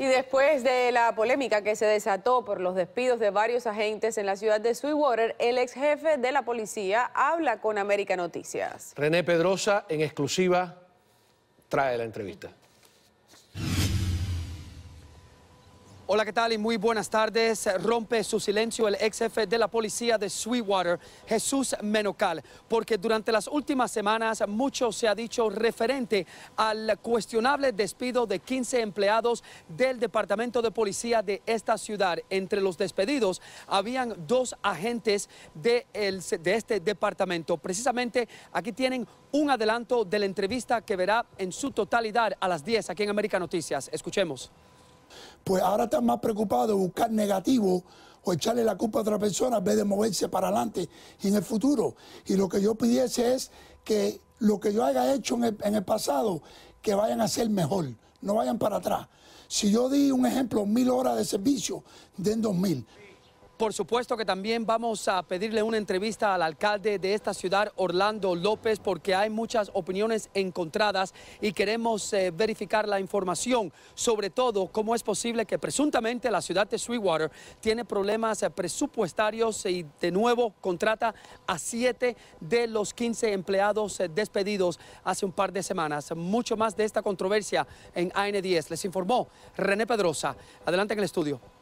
Y después de la polémica que se desató por los despidos de varios agentes en la ciudad de Sweetwater, el ex jefe de la policía habla con América Noticias. René Pedrosa, en exclusiva, trae la entrevista. Hola, ¿qué tal? Y muy buenas tardes. Rompe su silencio el ex jefe de la policía de Sweetwater, Jesús Menocal, porque durante las últimas semanas mucho se ha dicho referente al cuestionable despido de 15 empleados del departamento de policía de esta ciudad. Entre los despedidos habían dos agentes de, de este departamento. Precisamente aquí tienen un adelanto de la entrevista que verá en su totalidad a las 10 aquí en América Noticias. Escuchemos pues ahora están más preocupados de buscar negativo o echarle la culpa a otra persona en vez de moverse para adelante en el futuro. Y lo que yo pidiese es que lo que yo haya hecho en el, en el pasado, que vayan a ser mejor, no vayan para atrás. Si yo di un ejemplo, mil horas de servicio, den dos mil. Por supuesto que también vamos a pedirle una entrevista al alcalde de esta ciudad, Orlando López, porque hay muchas opiniones encontradas y queremos eh, verificar la información, sobre todo cómo es posible que presuntamente la ciudad de Sweetwater tiene problemas eh, presupuestarios y de nuevo contrata a siete de los 15 empleados eh, despedidos hace un par de semanas. Mucho más de esta controversia en AN10. Les informó René Pedrosa. Adelante en el estudio.